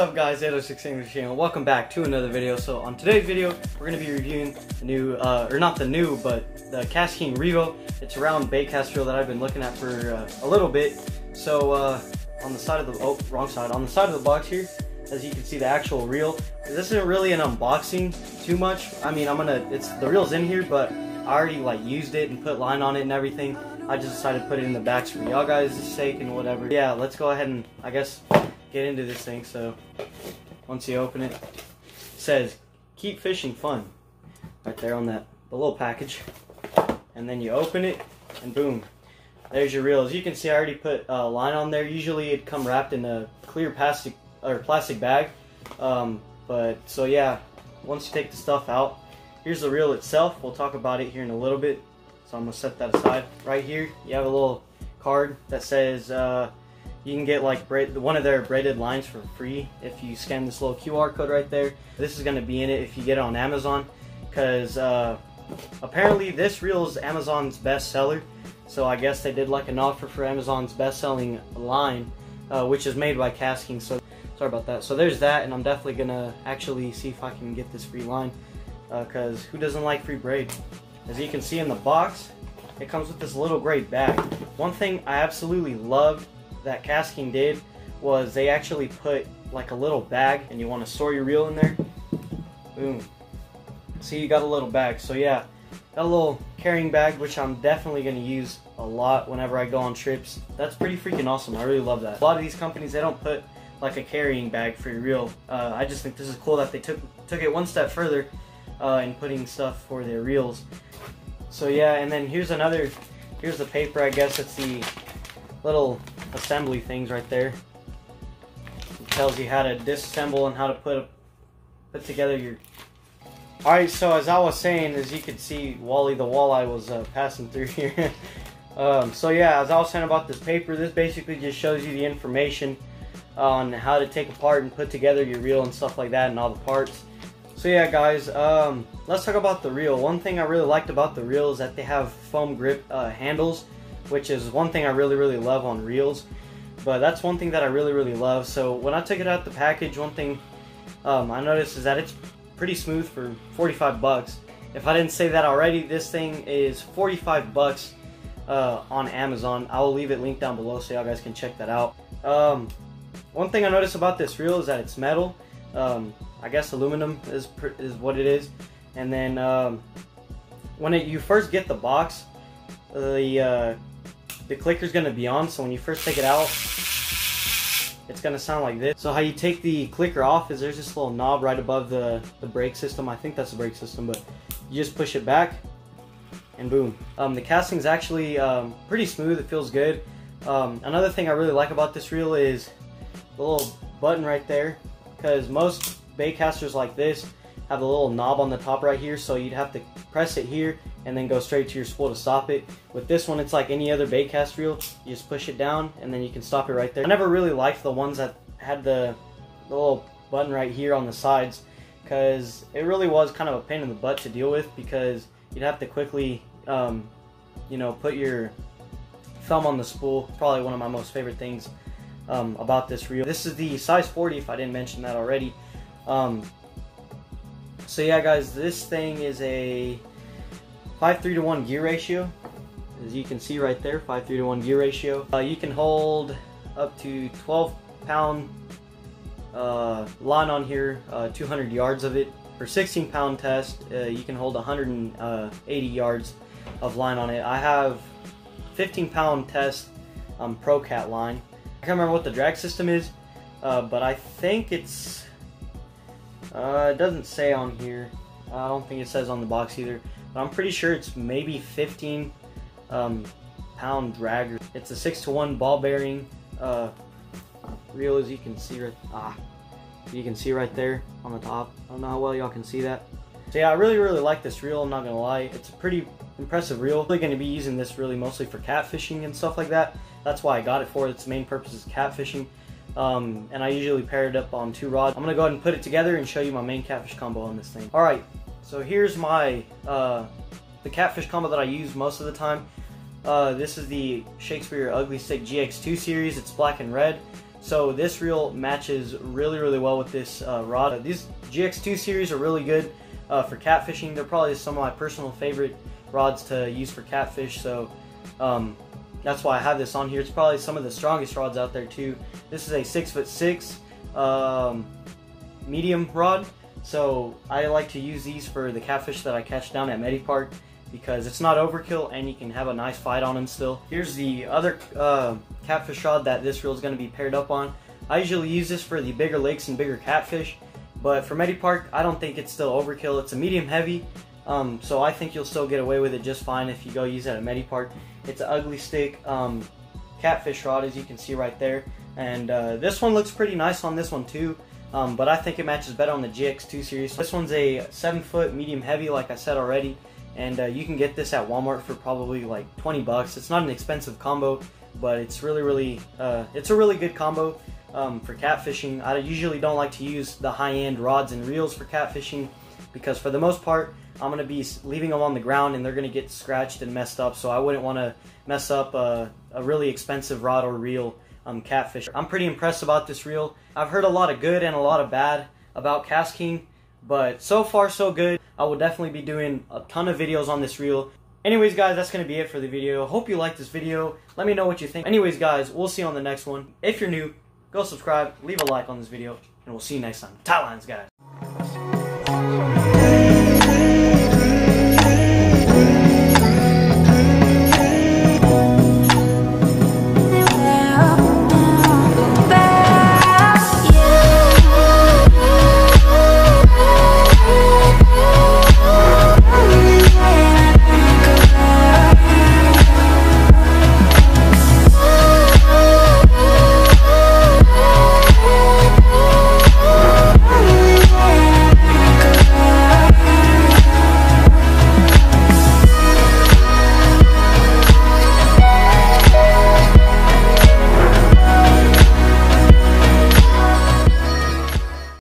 up guys, 806 Anglers channel. Welcome back to another video. So on today's video, we're to be reviewing the new, uh, or not the new, but the KastKing Rover. It's a round baitcast reel that I've been looking at for uh, a little bit. So uh, on the side of the, oh, wrong side. On the side of the box here, as you can see the actual reel. This isn't really an unboxing too much. I mean, I'm gonna, it's, the reel's in here, but I already like used it and put line on it and everything. I just decided to put it in the box for y'all guys' sake and whatever. Yeah, let's go ahead and, I guess, get into this thing. So once you open it, it says keep fishing fun right there on that the little package. And then you open it and boom, there's your reel. As you can see, I already put a line on there. Usually it'd come wrapped in a clear plastic or plastic bag. Um, but so yeah, once you take the stuff out, here's the reel itself. We'll talk about it here in a little bit. So I'm gonna set that aside. Right here, you have a little card that says uh, you can get like one of their braided lines for free if you scan this little QR code right there. This is going to be in it if you get it on Amazon because uh, apparently this reel is Amazon's bestseller. So I guess they did like an offer for Amazon's best-selling line, uh, which is made by KastKing. So sorry about that. So there's that, and I'm definitely gonna actually see if I can get this free line, because uh, who doesn't like free braid? As you can see in the box, it comes with this little gray bag. One thing I absolutely loved that KastKing did was they actually put like a little bag and you want to store your reel in there. Boom. See, you got a little bag. So yeah, got a little carrying bag, which I'm definitely going to use a lot whenever I go on trips. That's pretty freaking awesome. I really love that. A lot of these companies, they don't put like a carrying bag for your reel. Uh, I just think this is cool that they took took it one step further uh, in putting stuff for their reels. So yeah, and then here's another, here's the paper, I guess it's the little assembly things right there. It tells you how to disassemble and how to put put together your. All right, so as I was saying, as you can see, Wally the walleye was uh, passing through here. um, so yeah, as I was saying about this paper, this basically just shows you the information on how to take apart and put together your reel and stuff like that and all the parts. So yeah, guys, um, let's talk about the reel. One thing I really liked about the reel is that they have foam grip uh, handles which is one thing I really, really love on reels. But that's one thing that I really, really love. So when I took it out the package, one thing um, I noticed is that it's pretty smooth for 45 bucks. If I didn't say that already, this thing is 45 bucks uh, on Amazon. I will leave it linked down below so y'all guys can check that out. Um, one thing I noticed about this reel is that it's metal. Um, I guess aluminum is is what it is. And then um, when it, you first get the box, the uh, the clicker's gonna be on, so when you first take it out, it's gonna sound like this. So how you take the clicker off is there's this little knob right above the, the brake system. I think that's the brake system, but you just push it back and boom. Um, the casting is actually um, pretty smooth, it feels good. Um, another thing I really like about this reel is the little button right there, because most bait casters like this have a little knob on the top right here, so you'd have to press it here and then go straight to your spool to stop it. With this one, it's like any other bait cast reel. You just push it down and then you can stop it right there. I never really liked the ones that had the, the little button right here on the sides because it really was kind of a pain in the butt to deal with because you'd have to quickly, um, you know, put your thumb on the spool. Probably one of my most favorite things um, about this reel. This is the size 40 if I didn't mention that already. Um, so yeah guys, this thing is a 5 3 to 1 gear ratio. As you can see right there, 5 3 to 1 gear ratio. Uh, you can hold up to 12 pound uh, line on here, uh, 200 yards of it. For 16 pound test, uh, you can hold 180 uh, yards of line on it. I have 15 pound test um, Pro Cat line. I can't remember what the drag system is, uh, but I think it's, it doesn't say on here. I don't think it says on the box either. But I'm pretty sure it's maybe 15 um, pound dragger. It's a 6 to 1 ball bearing uh, reel as you can see right ah you can see right there on the top. I don't know how well y'all can see that. So yeah, I really really like this reel, I'm not gonna lie. It's a pretty impressive reel. I'm really gonna be using this really mostly for catfishing and stuff like that. That's why I got it for. Its main purpose is catfishing. Um, and I usually pair it up on two rods. I'm gonna go ahead and put it together and show you my main catfish combo on this thing. Alright, so here's my, uh, the catfish combo that I use most of the time. Uh, this is the Shakespeare Ugly Stik GX2 series. It's black and red. So this reel matches really, really well with this uh, rod. These GX2 series are really good uh, for catfishing. They're probably some of my personal favorite rods to use for catfish. So um, that's why I have this on here. It's probably some of the strongest rods out there too. This is a six foot six um, medium rod. So I like to use these for the catfish that I catch down at Park because it's not overkill and you can have a nice fight on them still. Here's the other uh, catfish rod that this reel is going to be paired up on. I usually use this for the bigger lakes and bigger catfish, but for Park, I don't think it's still overkill. It's a medium heavy, um, so I think you'll still get away with it just fine if you go use it at a Medi Park. It's an ugly stick um, catfish rod as you can see right there. And uh, this one looks pretty nice on this one too. Um, but I think it matches better on the GX2 series. This one's a 7 foot medium heavy like I said already and uh, you can get this at Walmart for probably like 20 bucks. It's not an expensive combo, but it's really, really, uh, it's a really good combo um, for catfishing. I usually don't like to use the high-end rods and reels for catfishing because for the most part, I'm gonna be leaving them on the ground and they're gonna get scratched and messed up. So I wouldn't want to mess up a, a, really expensive rod or reel um, catfish. I'm pretty impressed about this reel. I've heard a lot of good and a lot of bad about KastKing, but so far so good. I will definitely be doing a ton of videos on this reel. Anyways, guys, that's going to be it for the video. Hope you liked this video. Let me know what you think. Anyways, guys, we'll see you on the next one. If you're new, go subscribe, leave a like on this video, and we'll see you next time. Tight lines, guys.